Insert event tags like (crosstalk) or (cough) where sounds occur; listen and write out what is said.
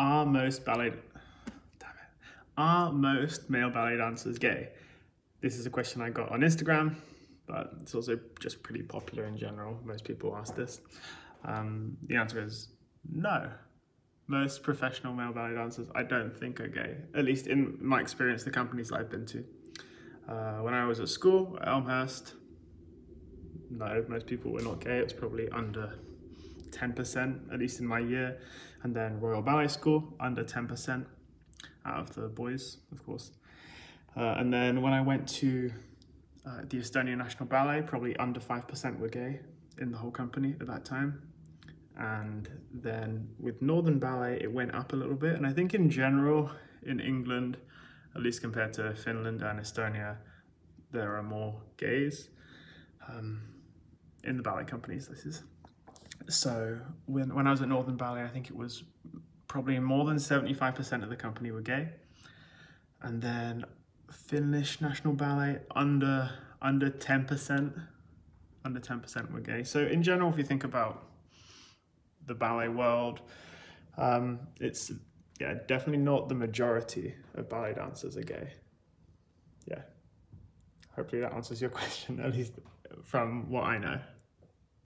Are most ballet damn it. Are most male ballet dancers gay? This is a question I got on Instagram, but it's also just pretty popular in general. Most people ask this. Um, the answer is no. Most professional male ballet dancers, I don't think, are gay. At least in my experience, the companies I've been to. Uh, when I was at school at Elmhurst, no, most people were not gay. It was probably under 10%, at least in my year. And then Royal Ballet School, under 10% out of the boys, of course. Uh, and then when I went to uh, the Estonia National Ballet, probably under 5% were gay in the whole company at that time. And then with Northern Ballet, it went up a little bit. And I think in general, in England, at least compared to Finland and Estonia, there are more gays um, in the ballet companies. This is so when when I was at Northern Ballet, I think it was probably more than seventy five percent of the company were gay, and then Finnish National Ballet under under ten percent, under ten percent were gay. So in general, if you think about the ballet world, um, it's yeah definitely not the majority of ballet dancers are gay. Yeah. Hopefully that answers your (laughs) question, at least from what I know.